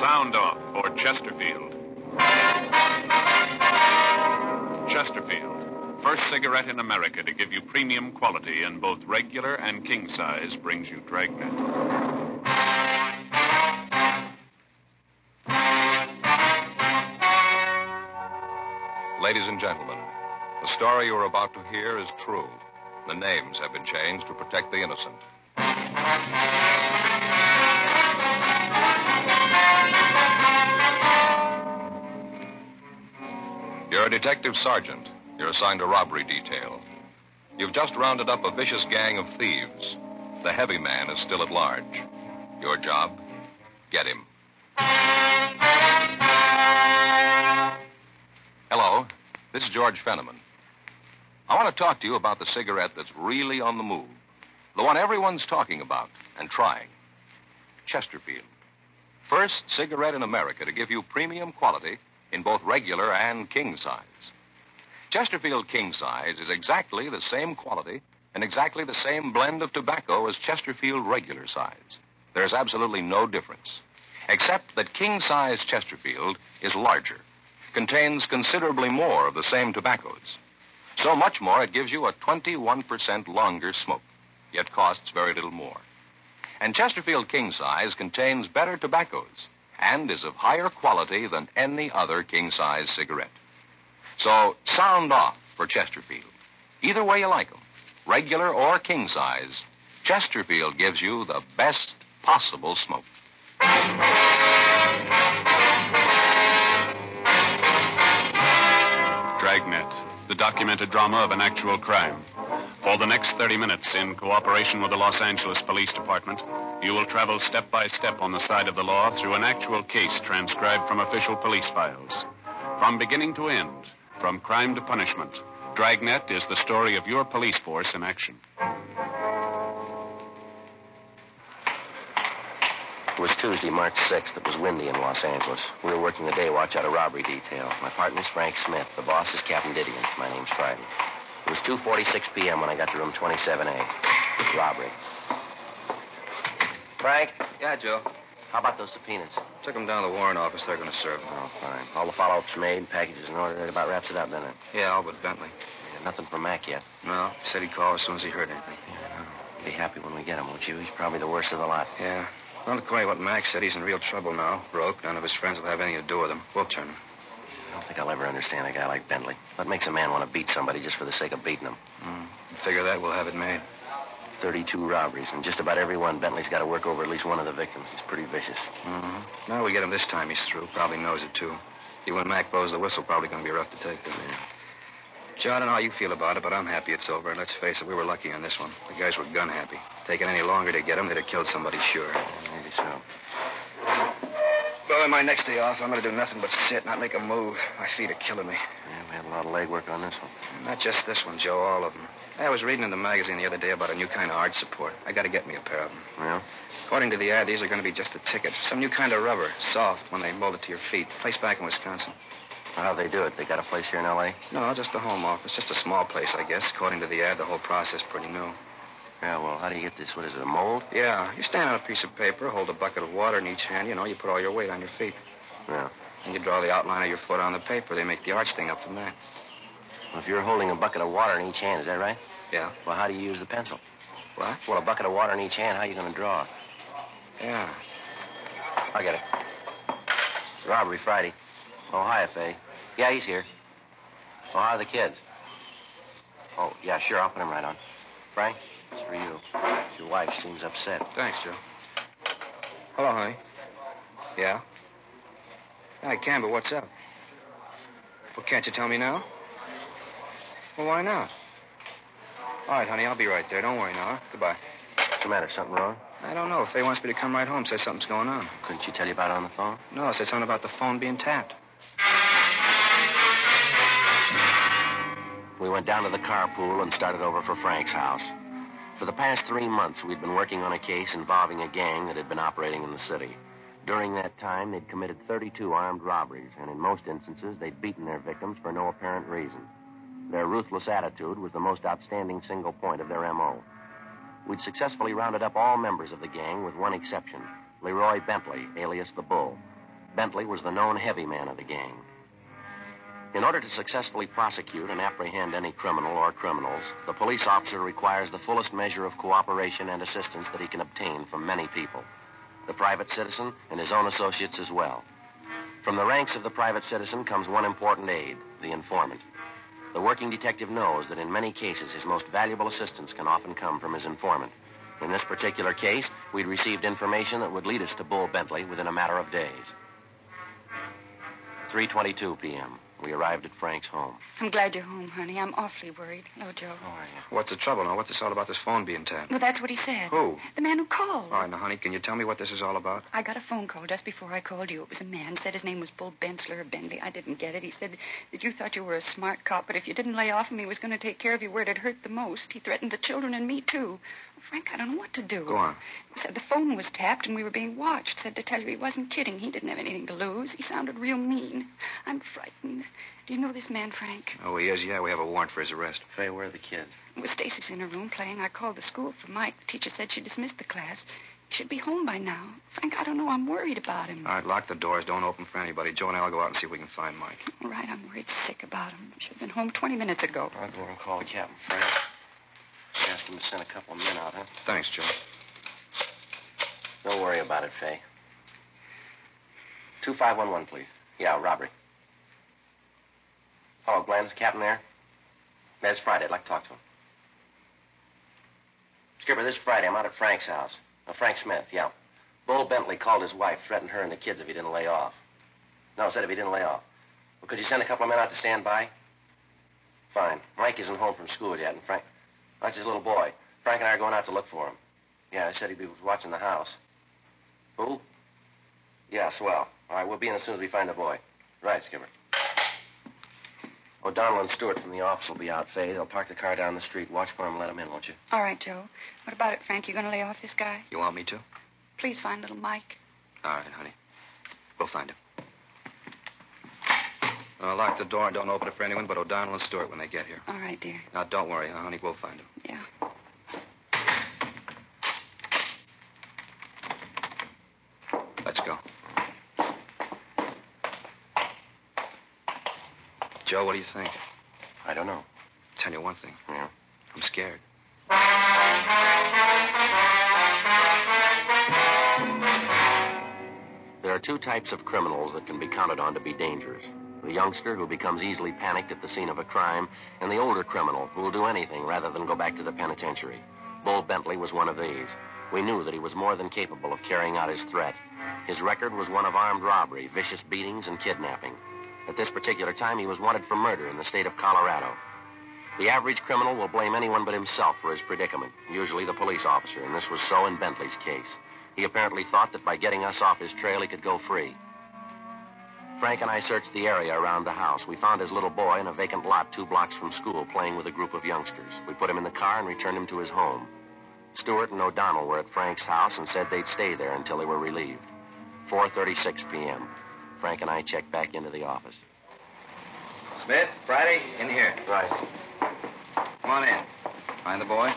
Sound off for Chesterfield. Chesterfield, first cigarette in America to give you premium quality in both regular and king size, brings you Dragnet. Ladies and gentlemen, the story you're about to hear is true. The names have been changed to protect the innocent. A detective sergeant. You're assigned a robbery detail. You've just rounded up a vicious gang of thieves. The heavy man is still at large. Your job? Get him. Hello, this is George Fenneman. I want to talk to you about the cigarette that's really on the move. The one everyone's talking about and trying. Chesterfield. First cigarette in America to give you premium quality in both regular and king size. Chesterfield King Size is exactly the same quality and exactly the same blend of tobacco as Chesterfield regular size. There's absolutely no difference, except that King Size Chesterfield is larger, contains considerably more of the same tobaccos. So much more it gives you a 21% longer smoke, yet costs very little more. And Chesterfield King Size contains better tobaccos and is of higher quality than any other king size cigarette. So sound off for Chesterfield. Either way you like 'em, regular or king size, Chesterfield gives you the best possible smoke. Dragnet, the documented drama of an actual crime. For the next 30 minutes, in cooperation with the Los Angeles Police Department, you will travel step by step on the side of the law through an actual case transcribed from official police files. From beginning to end, from crime to punishment, Dragnet is the story of your police force in action. It was Tuesday, March 6th. It was windy in Los Angeles. We were working the day watch out of robbery detail. My partner's Frank Smith. The boss is Captain Didion. My name's Friday. It was 2.46 p.m. when I got to room 27A. Robbery. Frank? Yeah, Joe. How about those subpoenas? Took them down to the warrant office. They're going to serve them. Oh, fine. All the follow-ups made, packages in order. That about wraps it up, doesn't it? Yeah, all but Bentley. Yeah, nothing from Mac yet. No, said he'd call as soon as he heard anything. Be happy when we get him, won't you? He's probably the worst of the lot. Yeah. Well, according to what Mac said, he's in real trouble now. Broke. None of his friends will have anything to do with him. We'll turn him. I don't think I'll ever understand a guy like Bentley. What makes a man want to beat somebody just for the sake of beating him? Mm. Figure that, we'll have it made. 32 robberies, and just about every one, Bentley's got to work over at least one of the victims. He's pretty vicious. Mm-hmm. Now we get him this time, he's through. Probably knows it, too. He, when Mac blows the whistle, probably going to be rough to take. Yeah. Joe, I don't know how you feel about it, but I'm happy it's over. And let's face it, we were lucky on this one. The guys were gun happy. Taking any longer to get him, they'd have killed somebody sure. Maybe so. Well, on my next day off, I'm going to do nothing but sit, not make a move. My feet are killing me. Yeah, we had a lot of legwork on this one. Not just this one, Joe, all of them. I was reading in the magazine the other day about a new kind of arch support. I got to get me a pair of them. Well? According to the ad, these are going to be just a ticket. Some new kind of rubber, soft when they mold it to your feet. Place back in Wisconsin. How they do it? They got a place here in L.A.? No, just a home office. Just a small place, I guess. According to the ad, the whole process pretty new. Yeah, well, how do you get this? What is it, a mold? Yeah. You stand on a piece of paper, hold a bucket of water in each hand. You know, you put all your weight on your feet. Yeah. And you draw the outline of your foot on the paper. They make the arch thing up from that. Well, if you're holding a bucket of water in each hand, is that right? Yeah. Well, how do you use the pencil? What? Well, a bucket of water in each hand, how are you going to draw? Yeah. I get it. It's robbery Friday. Oh, hi, Faye Yeah, he's here. Oh, how are the kids? Oh, yeah, sure. I'll put him right on. Frank, it's for you. Your wife seems upset. Thanks, Joe. Hello, honey. Yeah? I can, but what's up? Well, can't you tell me now? Well, why not? All right, honey, I'll be right there. Don't worry now. Goodbye. What's the matter? Something wrong? I don't know. Faye wants me to come right home. Says something's going on. Couldn't she tell you about it on the phone? No, said something about the phone being tapped. We went down to the carpool and started over for Frank's house. For the past three months, we'd been working on a case involving a gang that had been operating in the city. During that time, they'd committed 32 armed robberies, and in most instances, they'd beaten their victims for no apparent reason. Their ruthless attitude was the most outstanding single point of their M.O. We'd successfully rounded up all members of the gang with one exception Leroy Bentley, alias the Bull. Bentley was the known heavy man of the gang. In order to successfully prosecute and apprehend any criminal or criminals, the police officer requires the fullest measure of cooperation and assistance that he can obtain from many people the private citizen and his own associates as well. From the ranks of the private citizen comes one important aid the informant. The working detective knows that in many cases his most valuable assistance can often come from his informant. In this particular case, we'd received information that would lead us to Bull Bentley within a matter of days. 3:22 p.m. We arrived at Frank's home. I'm glad you're home, honey. I'm awfully worried. Oh, Joe. Are you? What's the trouble now? What's this all about this phone being tapped? Well, that's what he said. Who? The man who called. All right, now, honey, can you tell me what this is all about? I got a phone call just before I called you. It was a man. Said his name was Bull Bensler of Bentley. I didn't get it. He said that you thought you were a smart cop, but if you didn't lay off him, he was going to take care of you where it hurt the most. He threatened the children and me, too. Frank, I don't know what to do. Go on. Said the phone was tapped and we were being watched. Said to tell you he wasn't kidding. He didn't have anything to lose. He sounded real mean. I'm frightened. Do you know this man, Frank? Oh, he is? Yeah, we have a warrant for his arrest. Faye, where are the kids? Well, Stacy's in her room playing. I called the school for Mike. The teacher said she dismissed the class. He should be home by now. Frank, I don't know. I'm worried about him. All right, lock the doors. Don't open for anybody. Joe and I'll go out and see if we can find Mike. All right, I'm worried sick about him. Should have been home 20 minutes ago. I'll go and call the captain, Frank. Ask him to send a couple of men out, huh? Thanks, Joe. Don't worry about it, Faye. 2511, please. Yeah, robbery. Hello, Glenn. Is the captain there? That's Friday. I'd like to talk to him. Skipper, this Friday, I'm out at Frank's house. Uh, Frank Smith, yeah. Bull Bentley called his wife, threatened her and the kids if he didn't lay off. No, said if he didn't lay off. Well, could you send a couple of men out to stand by? Fine. Mike isn't home from school yet, and Frank. That's his little boy. Frank and I are going out to look for him. Yeah, I said he was watching the house. Who? Yeah, swell. All right, we'll be in as soon as we find the boy. Right, Skipper. O'Donnell and Stewart from the office will be out, Faye. They'll park the car down the street. Watch for him and let him in, won't you? All right, Joe. What about it, Frank? You going to lay off this guy? You want me to? Please find little Mike. All right, honey. We'll find him. Uh, lock the door and don't open it for anyone but O'Donnell and Stewart when they get here. All right, dear. Now, don't worry, huh, honey. We'll find him. Yeah. Let's go. Joe, what do you think? I don't know. Tell you one thing. Yeah. I'm scared. There are two types of criminals that can be counted on to be dangerous. The youngster who becomes easily panicked at the scene of a crime, and the older criminal who will do anything rather than go back to the penitentiary. Bull Bentley was one of these. We knew that he was more than capable of carrying out his threat. His record was one of armed robbery, vicious beatings, and kidnapping. At this particular time, he was wanted for murder in the state of Colorado. The average criminal will blame anyone but himself for his predicament, usually the police officer, and this was so in Bentley's case. He apparently thought that by getting us off his trail, he could go free. Frank and I searched the area around the house. We found his little boy in a vacant lot two blocks from school playing with a group of youngsters. We put him in the car and returned him to his home. Stewart and O'Donnell were at Frank's house and said they'd stay there until they were relieved. 4.36 p.m. Frank and I checked back into the office. Smith, Friday, in here. Right. Come on in. Find the boy?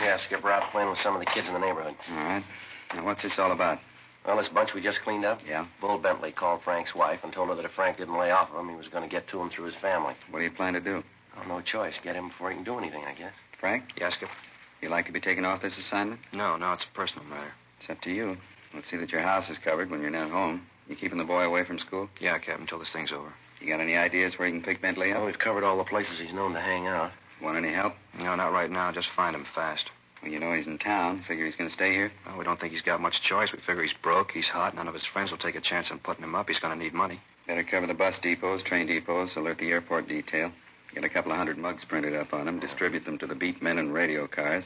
Yeah, Skipper, out playing with some of the kids in the neighborhood. All right. Now, what's this all about? Well, this bunch we just cleaned up. Yeah? Bull Bentley called Frank's wife and told her that if Frank didn't lay off of him, he was going to get to him through his family. What do you plan to do? Oh, no choice. Get him before he can do anything, I guess. Frank? Yes, Skip. You like to be taken off this assignment? No, no, it's a personal matter. It's up to you. Let's see that your house is covered when you're not home. You keeping the boy away from school? Yeah, Captain, until this thing's over. You got any ideas where you can pick Bentley Well, up? Oh, we've covered all the places he's known to hang out. Want any help? No, not right now. Just find him fast. Well, you know he's in town. Figure he's going to stay here. Well, we don't think he's got much choice. We figure he's broke, he's hot. None of his friends will take a chance on putting him up. He's going to need money. Better cover the bus depots, train depots, alert the airport detail. Get a couple of hundred mugs printed up on him, distribute them to the beat men and radio cars.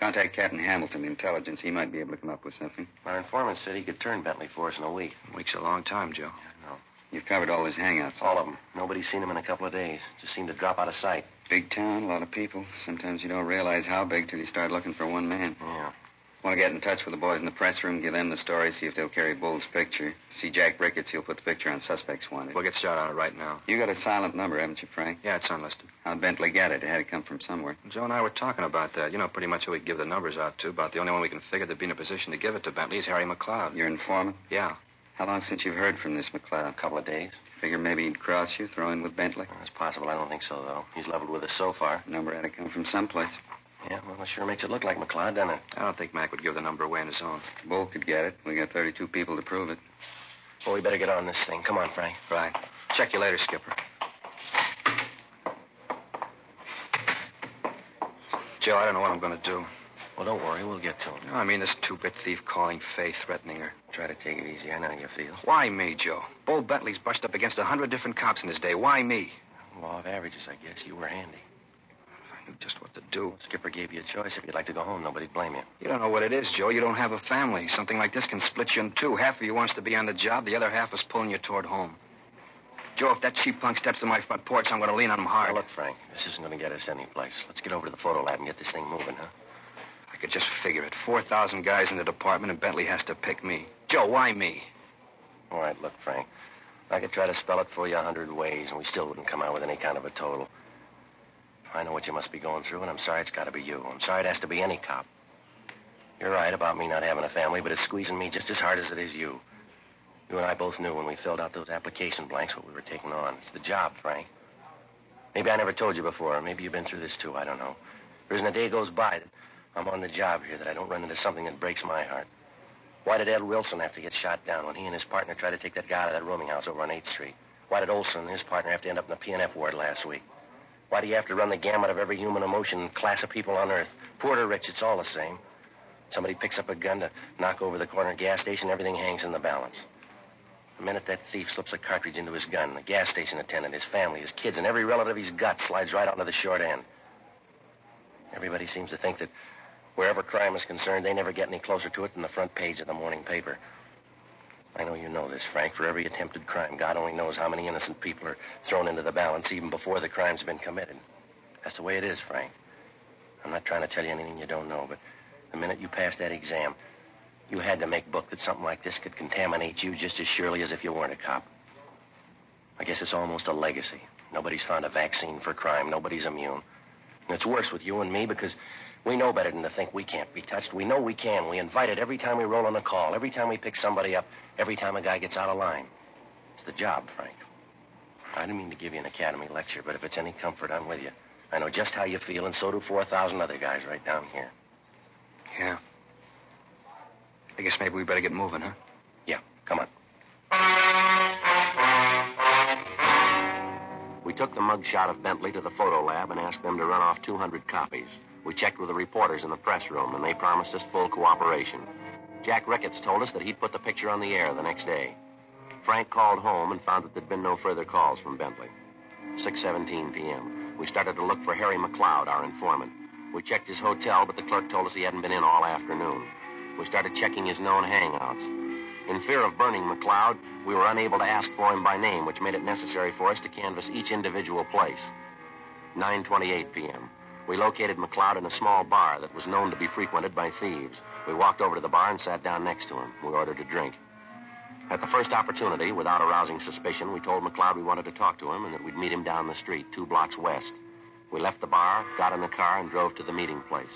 Contact Captain Hamilton, intelligence. He might be able to come up with something. Our informant said he could turn Bentley for us in a week. A week's a long time, Joe. No. You've covered all his hangouts. All of them. Nobody's seen him in a couple of days. Just seemed to drop out of sight. Big town, a lot of people. Sometimes you don't realize how big till you start looking for one man. Yeah. Want to get in touch with the boys in the press room, give them the story, see if they'll carry Bull's picture. See Jack Ricketts, he'll put the picture on suspects wanted. We'll get started on it right now. You got a silent number, haven't you, Frank? Yeah, it's unlisted. How'd Bentley get it? It had to come from somewhere. Joe and I were talking about that. You know pretty much who we give the numbers out to. About the only one we can figure that'd be in a position to give it to Bentley is Harry McLeod. Your informant? Yeah. How long since you've heard from this McCloud? A couple of days. Figure maybe he'd cross you, throw in with Bentley. Well, it's possible. I don't think so, though. He's leveled with us so far. Number had to come from someplace. Yeah, well, it sure makes it look like McCloud, doesn't it? I don't think Mac would give the number away on his own. Bull could get it. We got 32 people to prove it. Well, we better get on this thing. Come on, Frank. Right. Check you later, Skipper. Joe, I don't know what I'm going to do. Well, don't worry. We'll get to him. No, I mean, this two-bit thief calling Faye, threatening her. Try to take it easy. I know how you feel. Why me, Joe? Bull Bentley's brushed up against a hundred different cops in his day. Why me? Law of averages, I guess. You were handy. I knew just what to do. Skipper gave you a choice. If you'd like to go home, nobody'd blame you. You don't know what it is, Joe. You don't have a family. Something like this can split you in two. Half of you wants to be on the job, the other half is pulling you toward home. Joe, if that cheap punk steps on my front porch, I'm going to lean on him hard. Now, look, Frank, this isn't going to get us anyplace. Let's get over to the photo lab and get this thing moving, huh? I could just figure it. 4,000 guys in the department, and Bentley has to pick me. Joe, why me? All right, look, Frank. I could try to spell it for you a hundred ways, and we still wouldn't come out with any kind of a total. I know what you must be going through, and I'm sorry it's got to be you. I'm sorry it has to be any cop. You're right about me not having a family, but it's squeezing me just as hard as it is you. You and I both knew when we filled out those application blanks what we were taking on. It's the job, Frank. Maybe I never told you before. Maybe you've been through this too. I don't know. There isn't a day goes by that I'm on the job here that I don't run into something that breaks my heart. Why did Ed Wilson have to get shot down when he and his partner tried to take that guy out of that rooming house over on 8th Street? Why did Olson and his partner have to end up in the P&F ward last week? Why do you have to run the gamut of every human emotion and class of people on Earth? Poor or rich, it's all the same. Somebody picks up a gun to knock over the corner gas station, everything hangs in the balance. The minute that thief slips a cartridge into his gun, the gas station attendant, his family, his kids, and every relative he's got slides right onto the short end. Everybody seems to think that wherever crime is concerned, they never get any closer to it than the front page of the morning paper. I know you know this, Frank. For every attempted crime, God only knows how many innocent people are thrown into the balance even before the crime's been committed. That's the way it is, Frank. I'm not trying to tell you anything you don't know, but the minute you passed that exam, you had to make book that something like this could contaminate you just as surely as if you weren't a cop. I guess it's almost a legacy. Nobody's found a vaccine for crime. Nobody's immune. And it's worse with you and me because we know better than to think we can't be touched. We know we can. We invite it every time we roll on a call, every time we pick somebody up, every time a guy gets out of line. It's the job, Frank. I didn't mean to give you an academy lecture, but if it's any comfort, I'm with you. I know just how you feel, and so do 4,000 other guys right down here. Yeah. I guess maybe we better get moving, huh? Yeah, come on. Took the mug shot of Bentley to the photo lab and asked them to run off 200 copies. We checked with the reporters in the press room, and they promised us full cooperation. Jack Ricketts told us that he'd put the picture on the air the next day. Frank called home and found that there'd been no further calls from Bentley. 6.17 p.m. We started to look for Harry McLeod, our informant. We checked his hotel, but the clerk told us he hadn't been in all afternoon. We started checking his known hangouts. In fear of burning McLeod, we were unable to ask for him by name, which made it necessary for us to canvass each individual place. 9.28 p.m. We located McLeod in a small bar that was known to be frequented by thieves. We walked over to the bar and sat down next to him. We ordered a drink. At the first opportunity, without arousing suspicion, we told McLeod we wanted to talk to him and that we'd meet him down the street, two blocks west. We left the bar, got in the car, and drove to the meeting place.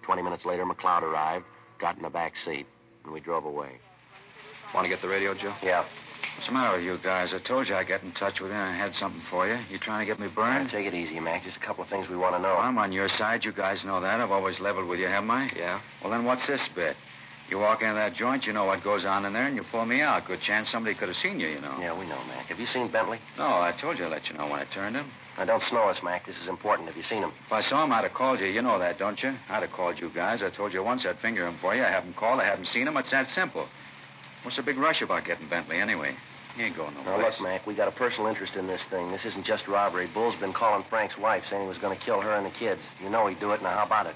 Twenty minutes later, McLeod arrived, got in the back seat, and we drove away. Want to get the radio, Joe? Yeah. What's the matter with you guys? I told you I'd get in touch with you and I had something for you. You trying to get me Now, burned? take it easy, Mac. Just a couple of things we want to know. I'm on your side. You guys know that. I've always leveled with you, haven't I? Yeah. Well, then what's this bit? You walk into that joint, you know what goes on in there, and you pull me out. Good chance somebody could have seen you, you know. Yeah, we know, Mac. Have you seen Bentley? No, I told you I'd let you know when I turned him. Now, don't snow us, Mac. This is important. Have you seen him? If I saw him, I'd have called you. You know that, don't you? I'd have called you guys. I told you once I'd finger him for you. I haven't called. I haven't seen him. It's that simple. What's the big rush about getting Bentley anyway? He ain't going nowhere. Now, look, Mac, we got a personal interest in this thing. This isn't just robbery. Bull's been calling Frank's wife saying he was going to kill her and the kids. You know he'd do it. Now, how about it?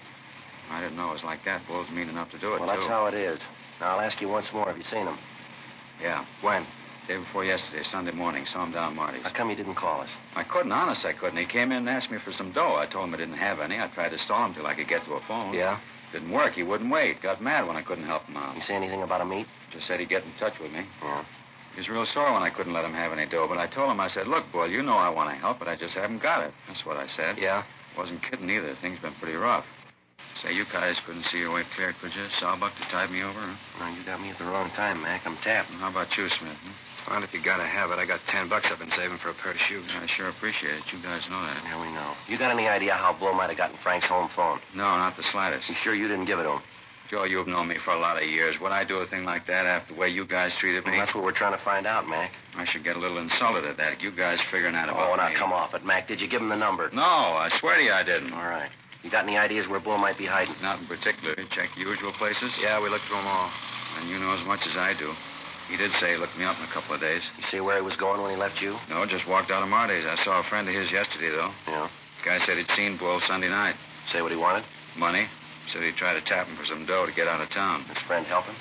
I didn't know it was like that. Bull's mean enough to do it, Well, that's too. how it is. Now, I'll ask you once more. Have you seen him? Yeah. When? Day before yesterday, Sunday morning. Saw him down Marty's. How come you didn't call us? I couldn't, honest, I couldn't. He came in and asked me for some dough. I told him I didn't have any. I tried to stall him till I could get to a phone. Yeah? Didn't work. He wouldn't wait. Got mad when I couldn't help him out. You say anything about a meet? Just said he'd get in touch with me. Yeah. He was real sore when I couldn't let him have any dough, but I told him, I said, look, Bull, you know I want to help, but I just haven't got it. That's what I said. Yeah? Wasn't kidding either. Things been pretty rough. Say, you guys couldn't see your way clear, could you? Sawbuck to tide me over? Huh? No, you got me at the wrong time, Mac. I'm tapped. How about you, Smith? Hmm? Well, if you gotta have it, I got ten bucks I've been saving for a pair of shoes. I sure appreciate it. You guys know that. Yeah, we know. You got any idea how Bull might have gotten Frank's home phone? No, not the slightest. You sure you didn't give it to him? Joe, you've known me for a lot of years. Would I do a thing like that after the way you guys treated me? Well, that's what we're trying to find out, Mac. I should get a little insulted at that. You guys figuring out about Oh, now me. come off it, Mac. Did you give him the number? No, I swear to you I didn't. All right. You got any ideas where Bull might be hiding? Not in particular. Check the usual places? Yeah, we looked through them all. And you know as much as I do. He did say he looked me up in a couple of days. You see where he was going when he left you? No, just walked out of Marty's. I saw a friend of his yesterday, though. Yeah. Guy said he'd seen Bull Sunday night. Say what he wanted? Money. Said he'd try to tap him for some dough to get out of town. His friend help him?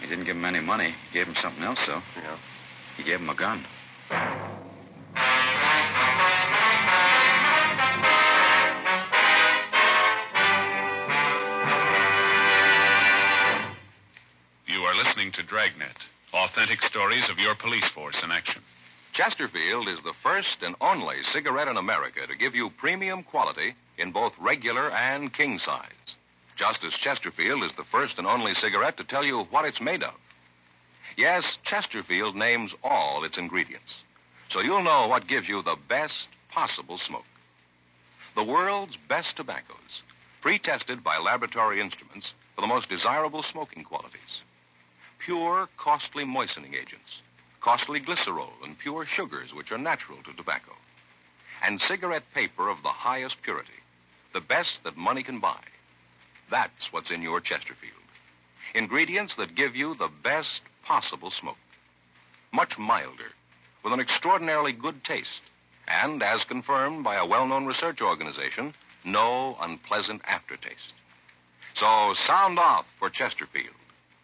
He didn't give him any money. He gave him something else, though. Yeah. He gave him a gun. You are listening to Dragnet, authentic stories of your police force in action. Chesterfield is the first and only cigarette in America to give you premium quality in both regular and king size. Just as Chesterfield is the first and only cigarette to tell you what it's made of. Yes, Chesterfield names all its ingredients, so you'll know what gives you the best possible smoke. The world's best tobaccos, pre tested by laboratory instruments for the most desirable smoking qualities. Pure, costly moistening agents, costly glycerol, and pure sugars which are natural to tobacco. And cigarette paper of the highest purity, the best that money can buy. That's what's in your Chesterfield. Ingredients that give you the best possible smoke. Much milder, with an extraordinarily good taste, and, as confirmed by a well known research organization, no unpleasant aftertaste. So sound off for Chesterfield.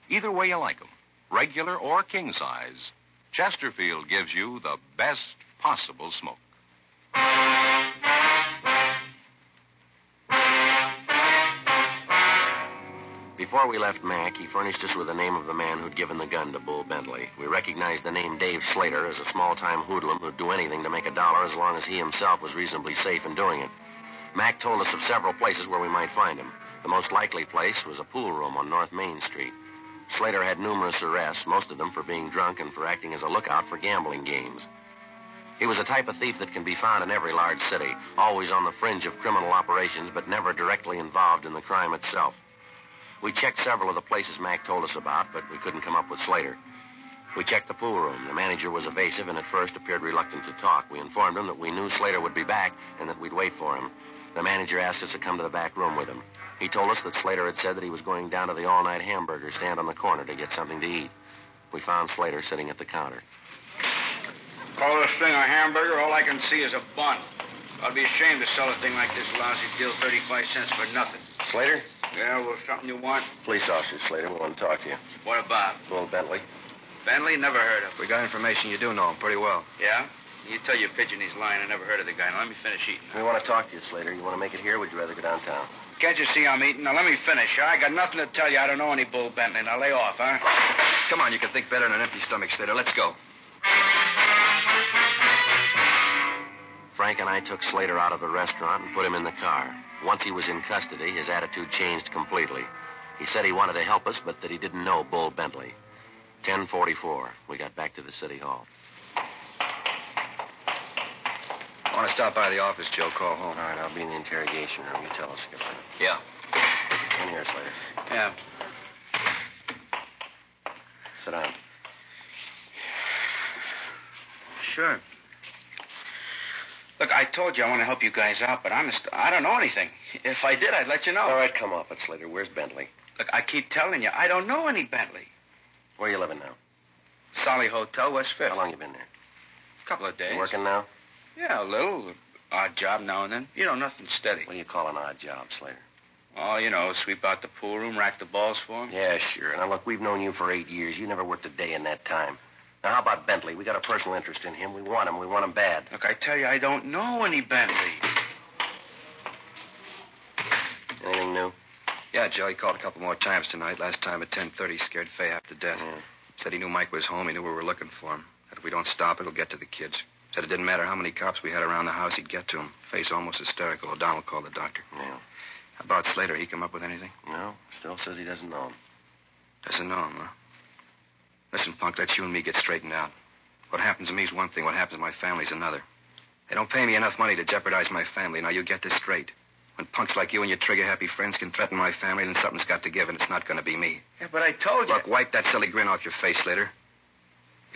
Either way you like 'em, regular or king size, Chesterfield gives you the best possible smoke. Before we left Mac, he furnished us with the name of the man who'd given the gun to Bull Bentley. We recognized the name Dave Slater as a small time hoodlum who'd do anything to make a dollar as long as he himself was reasonably safe in doing it. Mac told us of several places where we might find him. The most likely place was a pool room on North Main Street. Slater had numerous arrests, most of them for being drunk and for acting as a lookout for gambling games. He was a type of thief that can be found in every large city, always on the fringe of criminal operations, but never directly involved in the crime itself. We checked several of the places Mac told us about, but we couldn't come up with Slater. We checked the pool room. The manager was evasive and at first appeared reluctant to talk. We informed him that we knew Slater would be back and that we'd wait for him. The manager asked us to come to the back room with him. He told us that Slater had said that he was going down to the all night hamburger stand on the corner to get something to eat. We found Slater sitting at the counter. Call this thing a hamburger, all I can see is a bun. I'd be ashamed to sell a thing like this lousy deal 35 cents for nothing. Slater? Yeah, well, something you want? Police officer Slater. We want to talk to you. What about? Bull Bentley. Bentley? Never heard of. We got information you do know him pretty well. Yeah? You tell your pigeon he's lying. I never heard of the guy. Now, let me finish eating. We want to talk to you, Slater. You want to make it here, or would you rather go downtown? Can't you see I'm eating? Now, let me finish. huh? I got nothing to tell you. I don't know any Bull Bentley. Now, lay off, huh? Come on, you can think better than an empty stomach, Slater. Let's go. Frank and I took Slater out of the restaurant and put him in the car. Once he was in custody, his attitude changed completely. He said he wanted to help us, but that he didn't know Bull Bentley. 1044. We got back to the city hall. I want to stop by the office, Joe. Call home. All right, I'll be in the interrogation room. You tell us, Skipper. Yeah. In here, Slater. Yeah. Sit down. Sure. Look, I told you I want to help you guys out, but honest, I don't know anything. If I did, I'd let you know. All right, come off it, Slater. Where's Bentley? Look, I keep telling you, I don't know any Bentley. Where you living now? Solly Hotel, West Fifth. How long you been there? A couple of days. You working now? Yeah, a little. Odd job now and then. You know, nothing steady. What do you call an odd job, Slater? Oh, you know, sweep out the pool room, rack the balls for him. Yeah, sure. Now, look, we've known you for eight years. You never worked a day in that time. Now, how about Bentley? We got a personal interest in him. We want him. We want him bad. Look, I tell you, I don't know any Bentley. Anything new? Yeah, Joe, he called a couple more times tonight. Last time at 10.30, scared Faye half to death. Yeah. Said he knew Mike was home. He knew we were looking for him. That if we don't stop, it'll get to the kids. Said it didn't matter how many cops we had around the house, he'd get to him. Faye's almost hysterical. O'Donnell called the doctor. Yeah. How about Slater? He come up with anything? No, still says he doesn't know him. Doesn't know him, huh? Listen, Punk, let's you and me get straightened out. What happens to me is one thing. What happens to my family's another. They don't pay me enough money to jeopardize my family. Now, you get this straight. When punks like you and your trigger-happy friends can threaten my family, then something's got to give, and it's not going to be me. Yeah, but I told you. Look, wipe that silly grin off your face, Slater.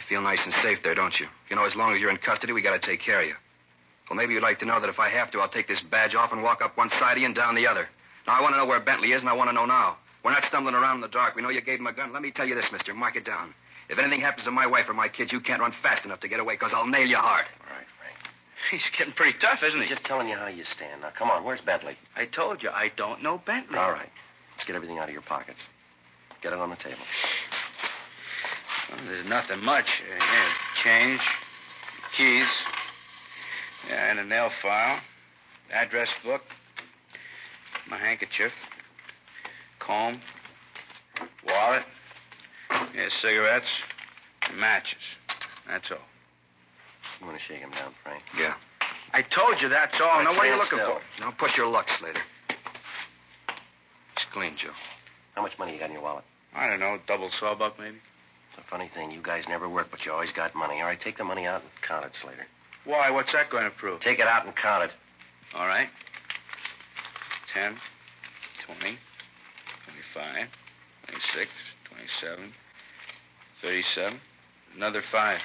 You feel nice and safe there, don't you? You know, as long as you're in custody, we got to take care of you. Well, maybe you'd like to know that if I have to, I'll take this badge off and walk up one side of you and down the other. Now, I want to know where Bentley is, and I want to know now. We're not stumbling around in the dark. We know you gave him a gun. Let me tell you this, mister. Mark it down. If anything happens to my wife or my kids, you can't run fast enough to get away, because I'll nail you hard. All right, Frank. He's getting pretty tough, isn't he? He's just telling you how you stand. Now, come on. Where's Bentley? I told you, I don't know Bentley. All right. Let's get everything out of your pockets. Get it on the table. Well, there's nothing much. Uh, here, change, keys, yeah, and a nail file, address book, my handkerchief, comb, wallet, yeah, cigarettes, and matches. That's all. You want to shake him down, Frank? Yeah. I told you that's all. now, what are you looking still. for? Now, push your luck, Slater. It's clean, Joe. How much money you got in your wallet? I don't know, double sawbuck maybe. It's a funny thing. You guys never work, but you always got money. All right, take the money out and count it, Slater. Why? What's that going to prove? Take it out and count it. All right. Ten, twenty, twenty-five, twenty-six, twenty-seven, thirty-seven. Another five.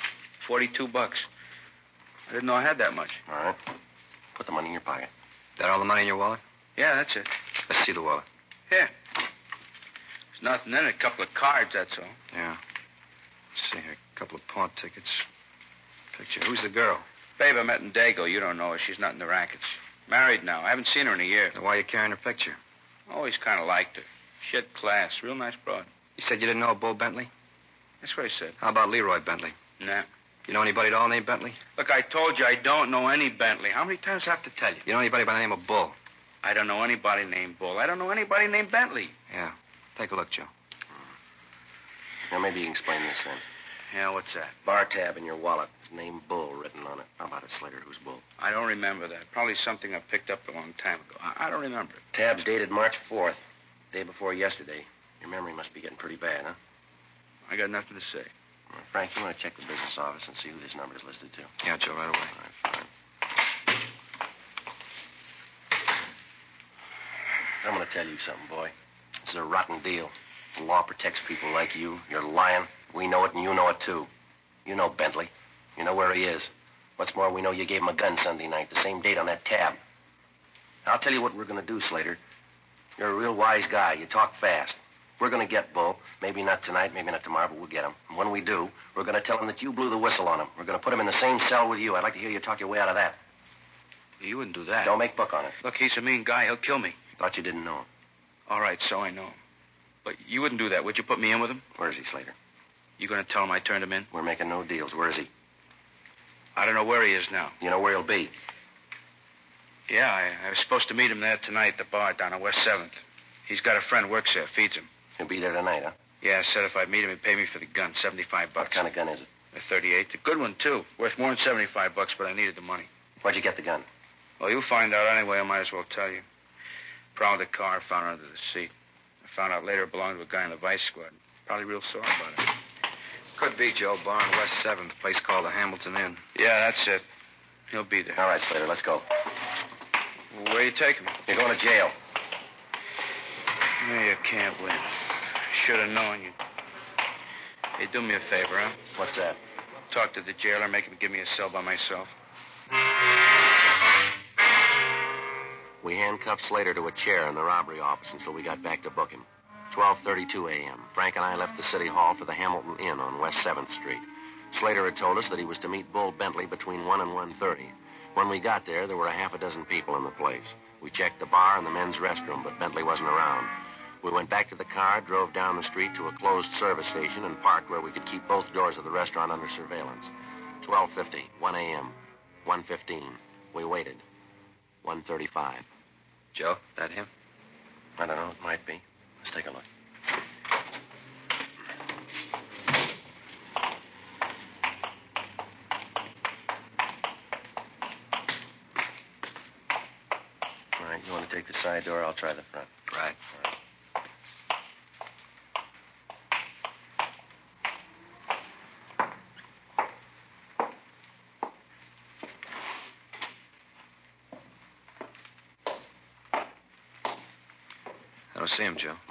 Forty-two bucks. I didn't know I had that much. All right. Put the money in your pocket. Is that all the money in your wallet? Yeah, that's it. Let's see the wallet. Here. There's nothing in it. A couple of cards, that's all. Yeah. Let's see here. A couple of pawn tickets. Picture. Who's the girl? Babe, I met in Dago. You don't know her. She's not in the rackets. Married now. I haven't seen her in a year. Then why are you carrying her picture? Always kind of liked her. She had class. Real nice broad. You said you didn't know Bull Bentley? That's what I said. How about Leroy Bentley? Nah. You know anybody at all named Bentley? Look, I told you I don't know any Bentley. How many times do I have to tell you? You know anybody by the name of Bull? I don't know anybody named Bull. I don't know anybody named Bentley. Yeah. Take a look, Joe. Now, maybe you can explain this then. Yeah, what's that? Bar tab in your wallet. His name Bull written on it. How about it, Slater? Who's Bull? I don't remember that. Probably something I picked up a long time ago. I, I don't remember it. Tab's dated March 4th, day before yesterday. Your memory must be getting pretty bad, huh? I got nothing to say. Right, Frank, you want to check the business office and see who this number is listed to? Yeah, Joe, right away. All right, fine. I'm going to tell you something, boy. This is a rotten deal. The law protects people like you. You're lying. We know it, and you know it, too. You know Bentley. You know where he is. What's more, we know you gave him a gun Sunday night, the same date on that tab. I'll tell you what we're going to do, Slater. You're a real wise guy. You talk fast. We're going to get Bull. Maybe not tonight, maybe not tomorrow, but we'll get him. And when we do, we're going to tell him that you blew the whistle on him. We're going to put him in the same cell with you. I'd like to hear you talk your way out of that. You wouldn't do that. Don't make book on it. Look, he's a mean guy. He'll kill me. Thought you didn't know him. All right, so I know. But you wouldn't do that, would you? Put me in with him? Where is he, Slater? You going to tell him I turned him in? We're making no deals. Where is he? I don't know where he is now. You know where he'll be. Yeah, I, I was supposed to meet him there tonight at the bar down on West 7th. He's got a friend works there, feeds him. He'll be there tonight, huh? Yeah, I said if I'd meet him, he'd pay me for the gun, 75 bucks. What kind of gun is it? A 38. A good one, too. Worth more than 75 bucks, but I needed the money. Where'd you get the gun? Well, you'll find out anyway. I might as well tell you. Prowled the car, found it under the seat. Found out later it belonged to a guy in the vice squad. Probably real sore about it. Could be Joe Barn, West 7th, place called the Hamilton Inn. Yeah, that's it. He'll be there. All right, Slater, let's go. Where you taking me? You're going to jail. No, you can't win. Should have known you. Hey, do me a favor, huh? What's that? Talk to the jailer, make him give me a cell by myself. We handcuffed Slater to a chair in the robbery office until we got back to book him. 12:32 a.m. Frank and I left the city hall for the Hamilton Inn on West 7th Street. Slater had told us that he was to meet Bull Bentley between 1 and 1:30. When we got there, there were a half a dozen people in the place. We checked the bar and the men's restroom, but Bentley wasn't around. We went back to the car, drove down the street to a closed service station, and parked where we could keep both doors of the restaurant under surveillance. 12:50, 1 a.m., 1:15. We waited. 1:35. Joe, that him? I don't know. It might be. Let's take a look. All right, you want to take take the side door. I'll try the front. Right. I don't see him, Joe.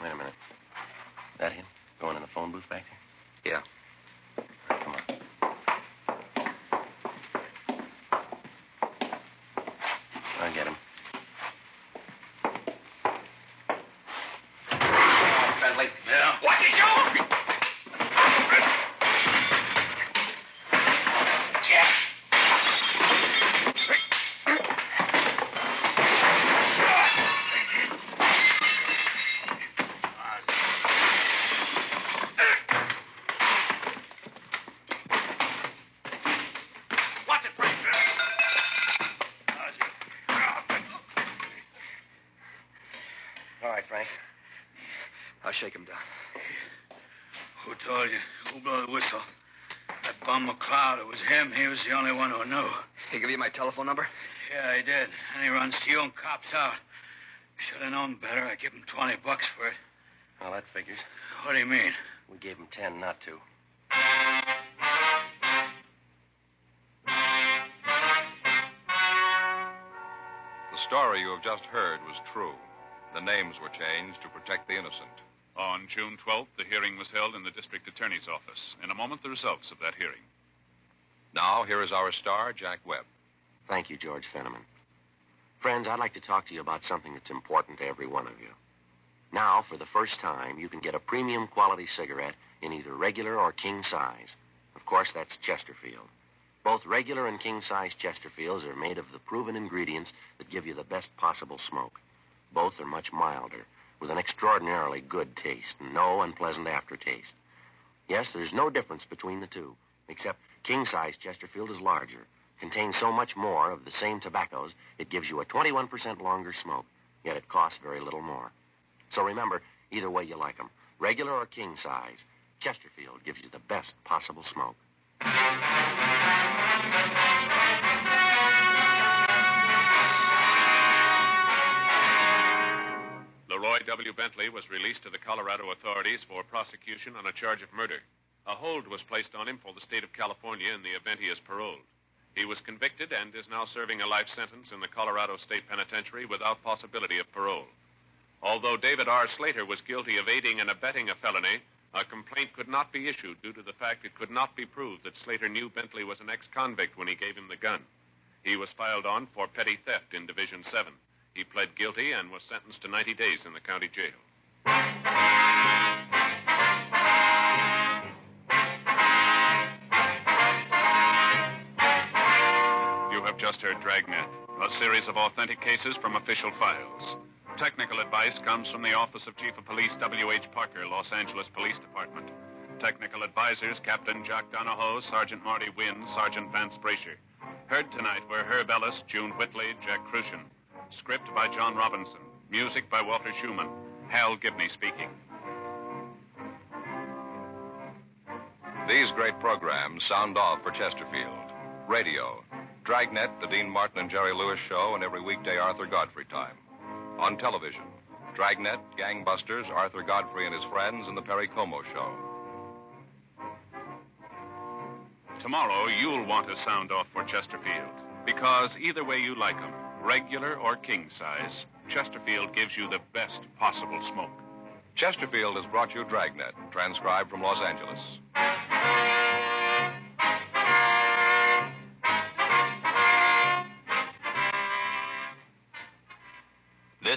Him. He was the only one who knew. He give you my telephone number? Yeah, he did. And he runs to you and cops out. Should have known better. I give him 20 bucks for it. Well, that figures. What do you mean? We gave him ten not to. The story you have just heard was true. The names were changed to protect the innocent. On June 12th, the hearing was held in the district attorney's office. In a moment, the results of that hearing. Now, here is our star, Jack Webb. Thank you, George Fenneman. Friends, I'd like to talk to you about something that's important to every one of you. Now, for the first time, you can get a premium quality cigarette in either regular or king size. Of course, that's Chesterfield. Both regular and king size Chesterfields are made of the proven ingredients that give you the best possible smoke. Both are much milder, with an extraordinarily good taste and no unpleasant aftertaste. Yes, there's no difference between the two, except king size Chesterfield is larger, contains so much more of the same tobaccos, it gives you a 21% longer smoke, yet it costs very little more. So remember, either way you like like 'em, regular or king size, Chesterfield gives you the best possible smoke. Leroy W. Bentley was released to the Colorado authorities for prosecution on a charge of murder. A hold was placed on him for the state of California in the event he is paroled. He was convicted and is now serving a life sentence in the Colorado State Penitentiary without possibility of parole. Although David R. Slater was guilty of aiding and abetting a felony, a complaint could not be issued due to the fact it could not be proved that Slater knew Bentley was an ex convict when he gave him the gun. He was filed on for petty theft in Division 7. He pled guilty and was sentenced to 90 days in the county jail. Just heard Dragnet, a series of authentic cases from official files. Technical advice comes from the Office of Chief of Police W.H. Parker, Los Angeles Police Department. Technical advisors Captain Jack Donahoe, Sergeant Marty Wynn, Sergeant Vance Brasher. Heard tonight were Herb Ellis, June Whitley, Jack Kruschen. Script by John Robinson. Music by Walter Schumann. Hal Gibney speaking. These great programs sound off for Chesterfield. Radio. Dragnet, the Dean Martin and Jerry Lewis show, and every weekday Arthur Godfrey time. On television. Dragnet, Gangbusters, Arthur Godfrey and his friends, and the Perry Como show. Tomorrow, you'll want to sound off for Chesterfield. Because either way you like 'em, regular or king size, Chesterfield gives you the best possible smoke. Chesterfield has brought you Dragnet, transcribed from Los Angeles.